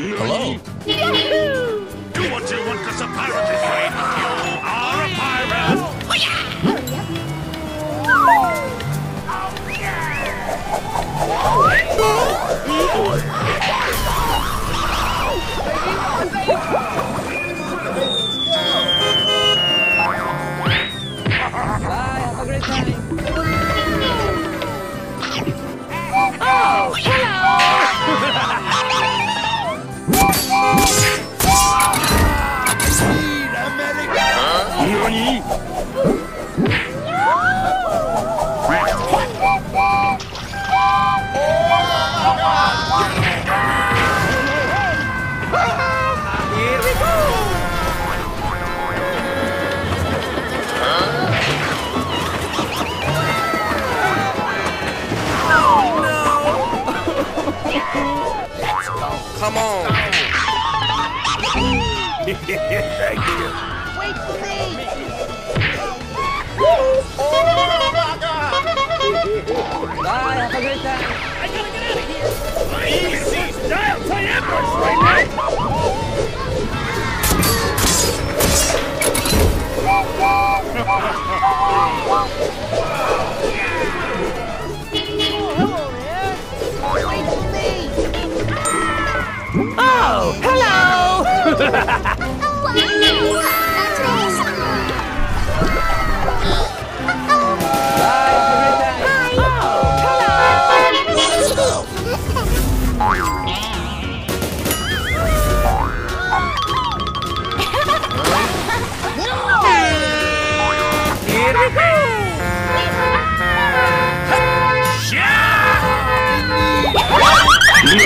Hello. Do what you want, cause a pirate is free. You are a pirate. Bye, Here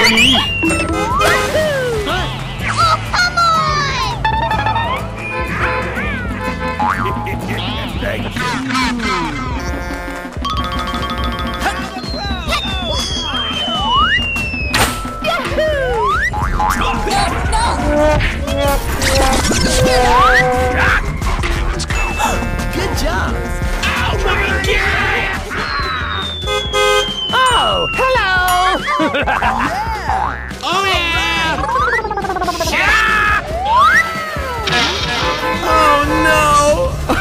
Oh, come on! Thank you. Good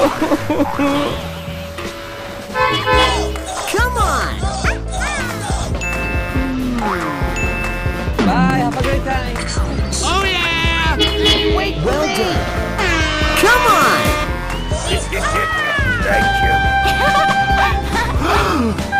Come on! Bye, have a great time. Oh yeah! Wait Well me! done. Come on! Thank you.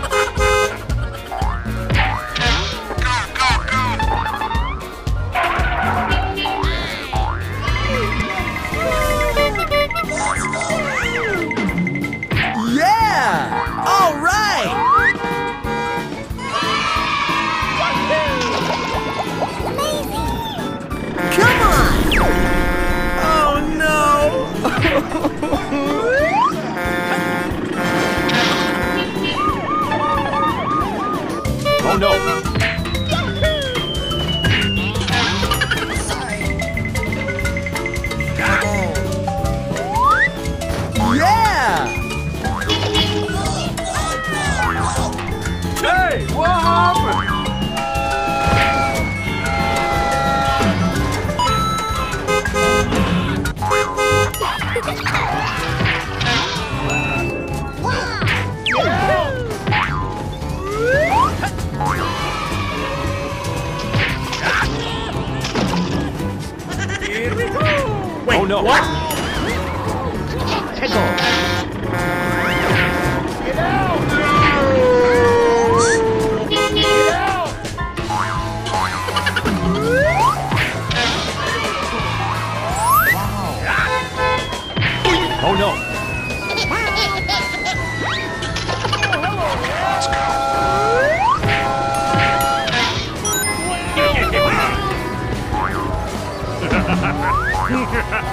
Ha ha!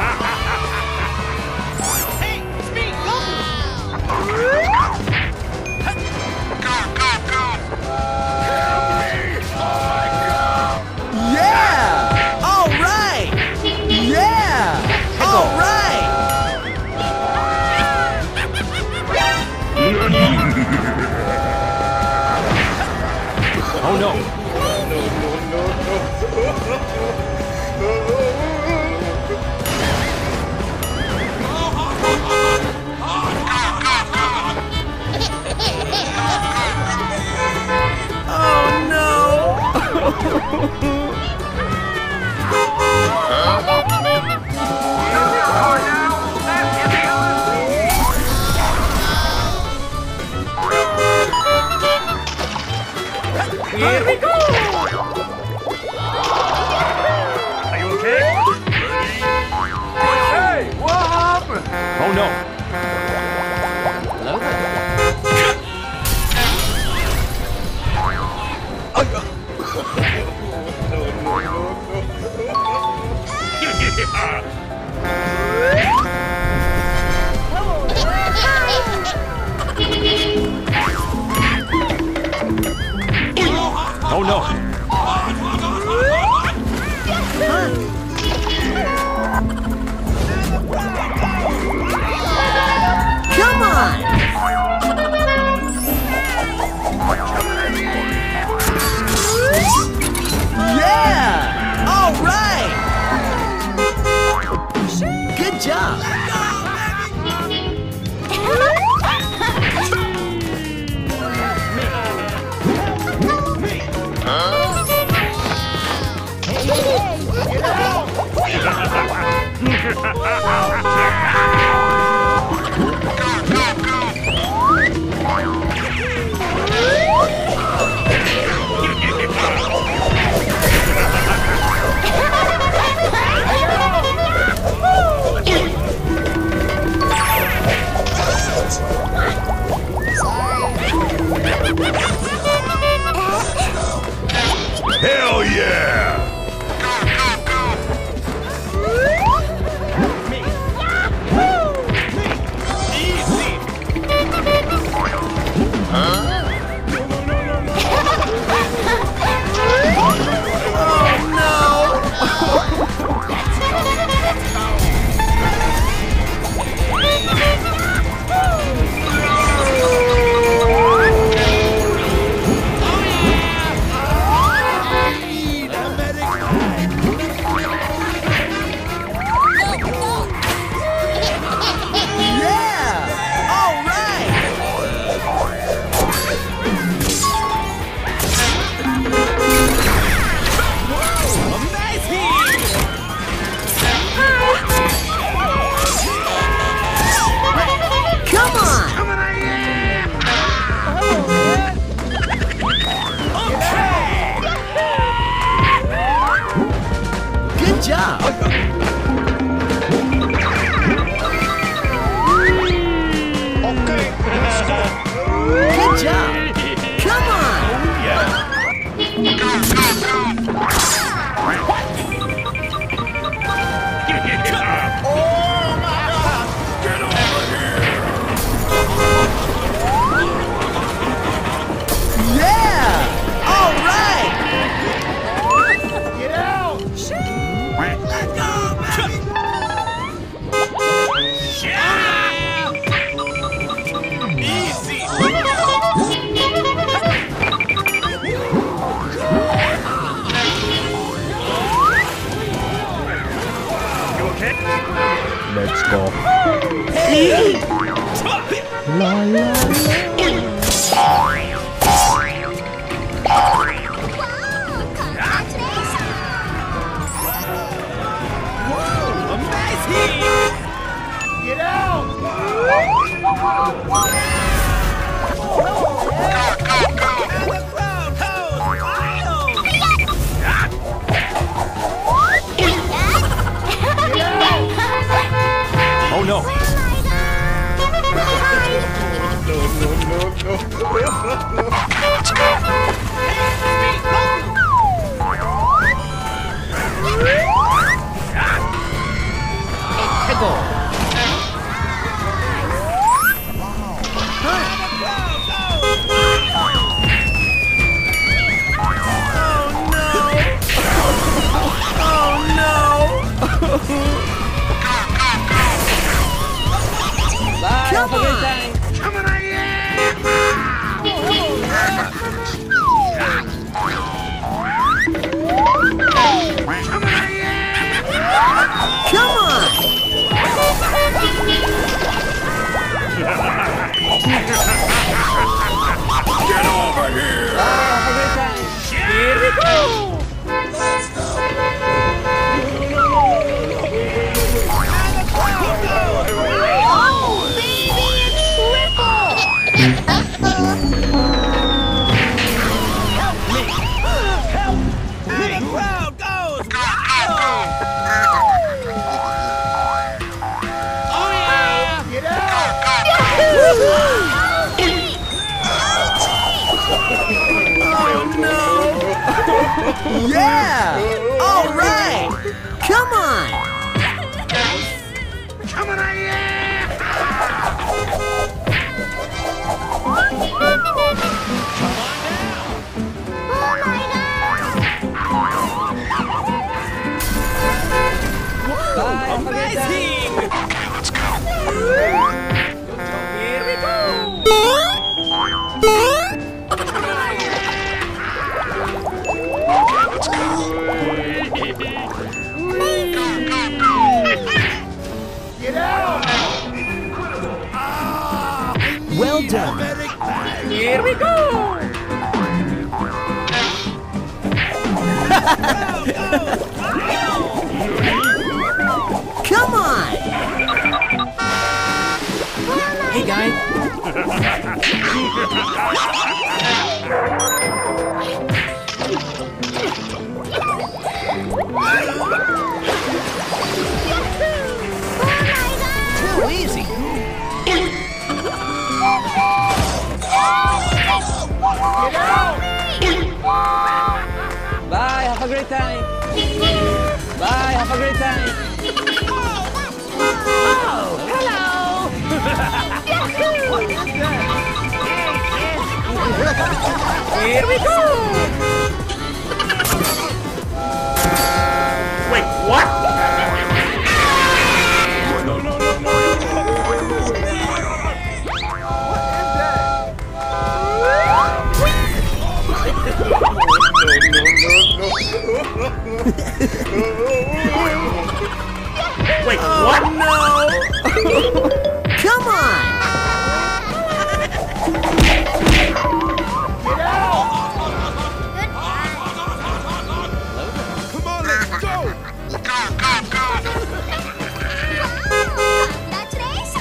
Woohoo! Hell yeah! Yeah! All right! Come on! Come on here! Oh Here we go. Come Bye, have a great time. Bye, have a great time. Here we go. Wait, what? Wait, what? Oh, no! Come on! Come on, let's go. That trace?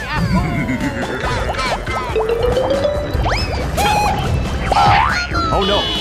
Oh no!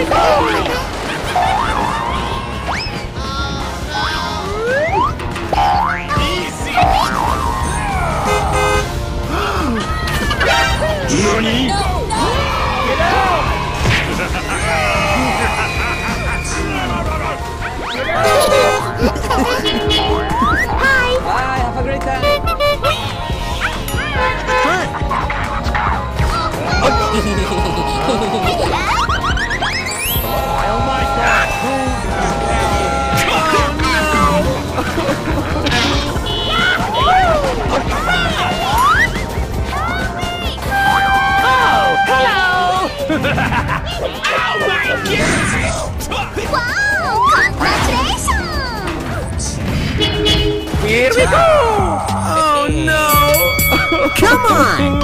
何 Come on!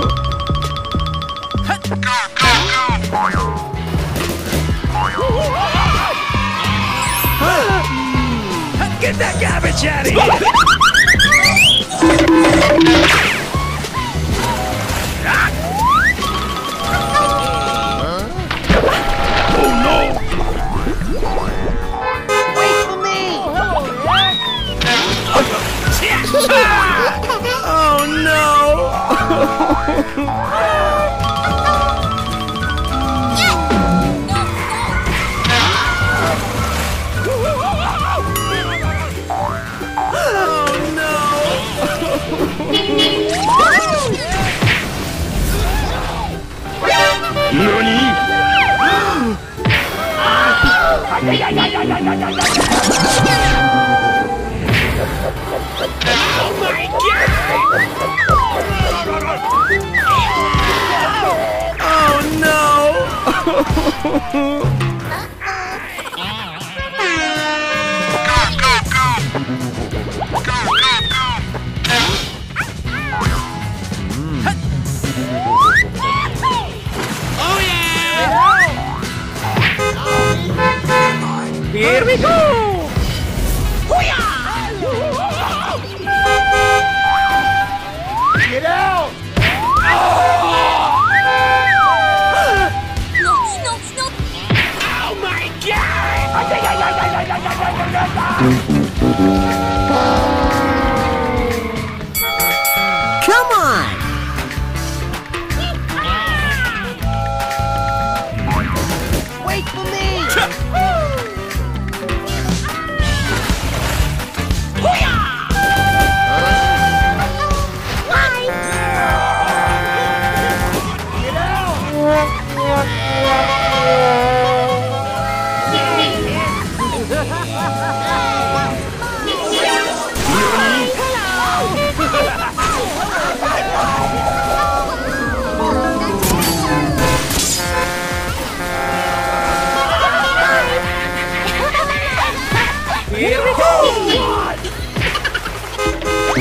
Get that garbage out of here! Ah! Oh my god! Here we go! Thank you.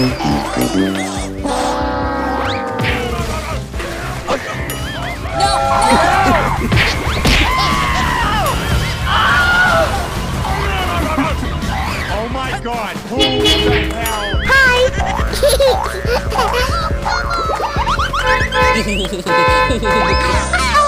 Hi!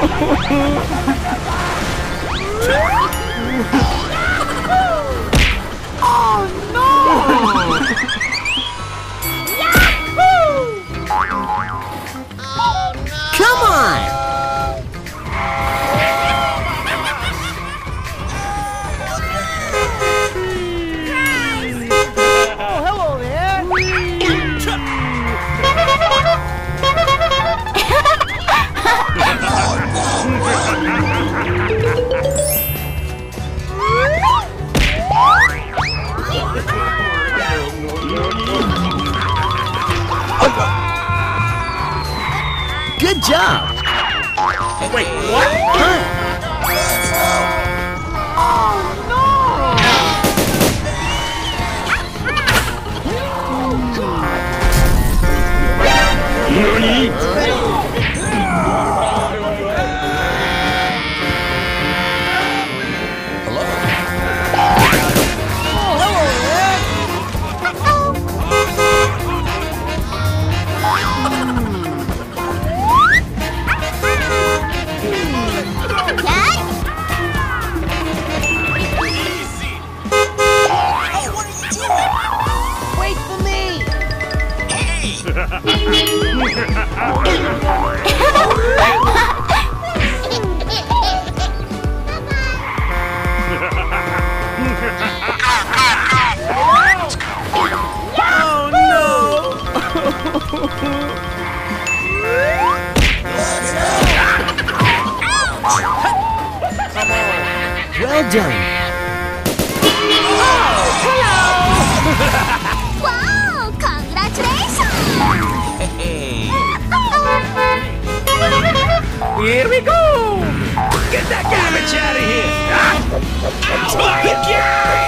Ha ha ha! Here we go! Get that garbage out of here! Ah! Ow! Ow!